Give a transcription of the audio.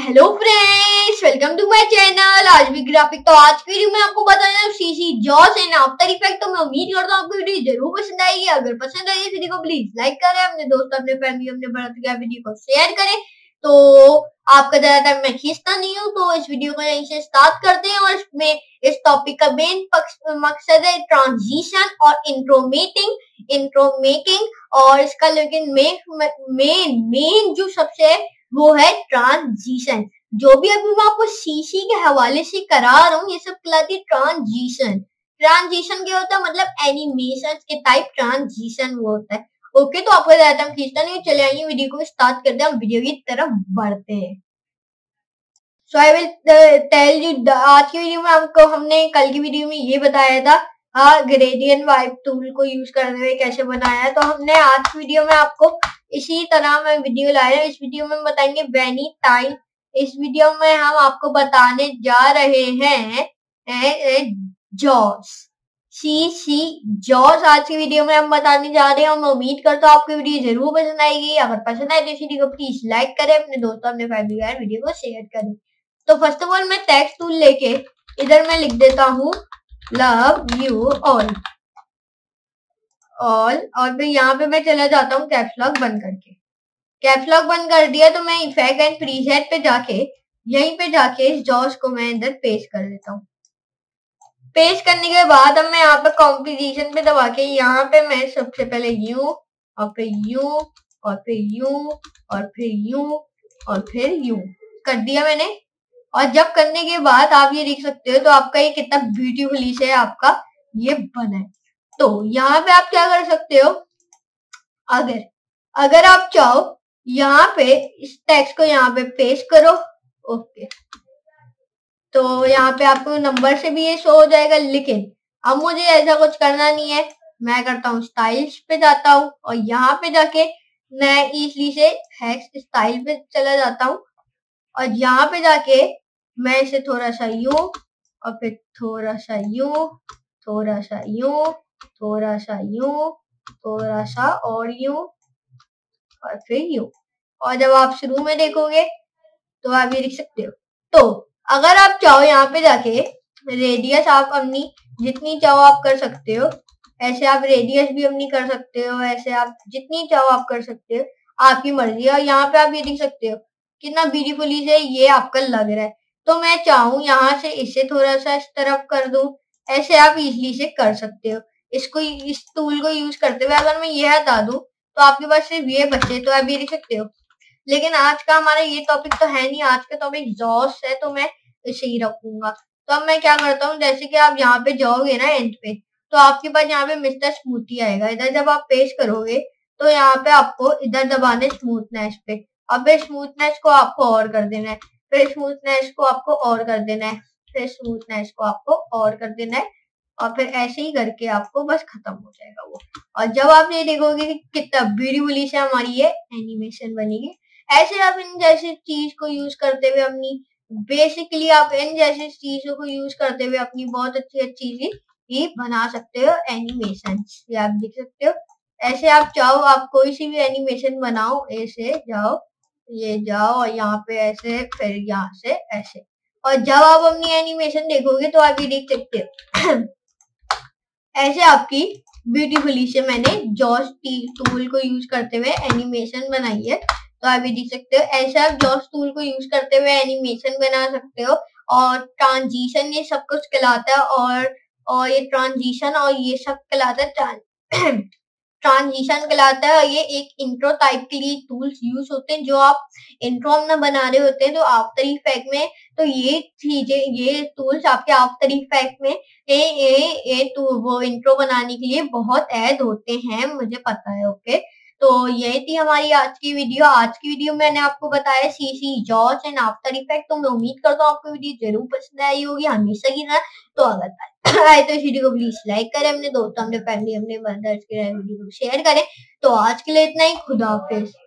Hello friends welcome to my channel आज भी graphic तो आज की वीडियो में आपको बताना सीसी जॉस एंड आफ्टर इफ़ेक्ट तो मैं उम्मीद करता हूँ आपको वीडियो ज़रूर पसंद आएगी। अगर पसंद आई इस वीडियो को प्लीज़ लाइक करें। अपने दोस्तों, अपने फैमिली अपने बड़ा वीडियो को शेयर करें। तो आपका ज़्यादातर मैं खींचता नहीं हूँ तो इस वीडियो को यहीं से स्टार्ट करते हैं। और इसमें इस टॉपिक का मेन मकसद है ट्रांजिशन और इंट्रोमेटिंग इंट्रोमेकिंग और इसका लेकिन मेन मेन मेन जो सबसे वो है ट्रांजिशन। जो भी अभी मैं आपको सीसी के हवाले से करा रहा हूँ, ये सब कहलाती है ट्रांजिशन। ट्रांजिशन क्या होता है? मतलब एनिमेशन के टाइप ट्रांजिशन वो होता है। ओके तो आपको ज़्यादा हम खींचता नहीं चले आइए वीडियो को स्टार्ट करते हैं हम वीडियो की तरफ़ बढ़ते हैं। So I will tell you आज की वीडियो में आपको हमने कल की वीडियो में ये बताया था ग्रेडियंट वाइप टूल को यूज़ करते हुए कैसे बनाया है। तो हमने आज वीडियो में आपको इसी तरह मैं वीडियो लाया इस वीडियो में बताएँगे वेनी टाइल इस वीडियो में हम आपको बताने जा रहे हैं जॉस सी सी जॉस आज की वीडियो में हम बताने जा रहे हैं। हम उम्मीद करता हूँ आपकी वीडियो ज़रूर पसंद आएगी। अगर पसंद आए तो इस वीडियो को प्लीज़ लाइक करें, अपने दोस्तों, अपने फैमिली वीडियो को शेयर करें। तो फ़र्स्ट ऑफ़ ऑल मैं टेक्स्ट टूल लेके इधर मैं लिख देता हूँ। लव यू ऑल ऑल और फिर यहाँ पे मैं चला जाता हूँ कैप्सलॉक बंद करके। कैप्सलॉक बंद कर दिया तो मैं इफ़ेक्ट एंड प्रीसेट पे जाके, यहीं पे जाके इस जॉस को मैं इधर पेश कर देता हूँ। पेश करने के बाद अब मैं यहाँ पे कॉम्पिटिशन पे दबा के यहाँ पे मैं सबसे पहले यू और फिर यू और फिर यू और फिर यू और फिर यू कर दिया मैंने। और जब करने के बाद आप ये देख सकते हो तो आपका ये कितना ब्यूटीफुली से आपका ये बना है। तो यहाँ पे आप क्या कर सकते हो? अगर अगर आप चाहो, यहाँ पे इस टेक्स्ट को यहाँ पे पेस्ट करो ओके तो यहाँ पे आपको नंबर से भी ये शो हो जाएगा, लेकिन अब मुझे ऐसा कुछ करना नहीं है। मैं करता हूँ स्टाइल्स पे जाता हूँ और यहाँ पे जाके मैं इजली से हैक्स स्टाइल पे चला जाता हूँ। और यहाँ पे जाके मैं इसे थोड़ा सा यू और फिर थोड़ा सा यू, थोड़ा सा यू, थोड़ा सा यू, थोड़ा सा और यू और फिर यू। और जब आप शुरू में देखोगे तो आप ये लिख सकते हो। तो अगर आप चाहो यहाँ पे जाके रेडियस आप अपनी जितनी चाहो आप कर सकते हो, ऐसे आप रेडियस भी अपनी कर सकते हो, ऐसे आप जितनी चाहो आप कर सकते हो, आपकी मर्ज़ी है। और यहाँ पे आप ये लिख सकते हो, कितना ब्यूटीफुली से ये आपका लग रहा है। तो मैं चाहूँ यहाँ से इसे थोड़ा सा इस तरफ़ कर दू। ऐसे आप इजली से कर सकते हो। इसको इस टूल को यूज़ करते हुए अगर मैं ये हटा दू तो आपके पास सिर्फ़ ये बचे तो आप ये लिख सकते हो। लेकिन आज का हमारा ये टॉपिक तो है नहीं। आज का टॉपिक जॉस है तो मैं इसे ही रखूँगा। तो अब मैं क्या करता हूँ? जैसे कि आप यहाँ पे जाओगे ना एंड पे तो आपके पास यहाँ पे मिस्टर स्मूथी आएगा। इधर जब आप पेश करोगे तो यहाँ पे आपको इधर दबाने स्मूथनेस पे। अब स्मूथनेस को आपको और कर देना है। फिर स्मूथनेस को आपको और कर देना है। फिर स्मूथनेस को आपको और कर देना है और फिर ऐसे ही करके आपको बस खत्म हो जाएगा वो। और जब आप ये देखोगे कि कितना ब्यूटीफुली से हमारी ये एनिमेशन बनेगी। ऐसे आप इन जैसे चीज़ को यूज़ करते हुए अपनी बेसिकली आप इन जैसे चीज़ों को यूज़ करते हुए अपनी बहुत अच्छी अच्छी चीज़ ही बना सकते हो एनिमेशन ये आप देख सकते हो। ऐसे आप चाहो आप कोई सी भी एनिमेशन बनाओ, ऐसे जाओ। ये जाओ और यहाँ पे ऐसे, फिर यहाँ से ऐसे। और जब आप अपनी एनिमेशन देखोगे तो आप ये देख सकते हो। ऐसे आपकी ब्यूटीफुली से मैंने जॉस टूल को यूज़ करते हुए एनिमेशन बनाई है। तो आप ये देख सकते हो, ऐसे आप जॉस टूल को यूज़ करते हुए एनिमेशन बना सकते हो। और ट्रांजिशन ये सब कुछ कहलाता है और और ये ट्रांजिशन और ये सब कहलाता है ट्रांजिशन कहलाता है ये एक इंट्रो टाइप के लिए टूल्स यूज़ होते हैं, जो आप इंट्रो अपना बना रहे होते हैं तो आफ्टर इफ़ेक्ट में तो ये चीज़ें, ये टूल्स आपके आफ्टर इफ़ेक्ट में, ये ये ये वो इंट्रो बनाने के लिए बहुत ऐड होते हैं, मुझे पता है ओके तो यही थी हमारी आज की वीडियो। आज की वीडियो में मैंने आपको बताया सी सी जॉर्ज एंड आफ्टर इफ़ेक्ट तो मैं उम्मीद करता हूँ आपको वीडियो ज़रूर पसंद आई होगी, हमेशा की तरह। तो अगर आए तो इस वीडियो को प्लीज़ लाइक करें अपने दोस्तों, अपने फैमिली अपने मदर्स के वीडियो को शेयर करें। तो आज के लिए इतना ही। खुदा हाफिज।